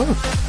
Oh.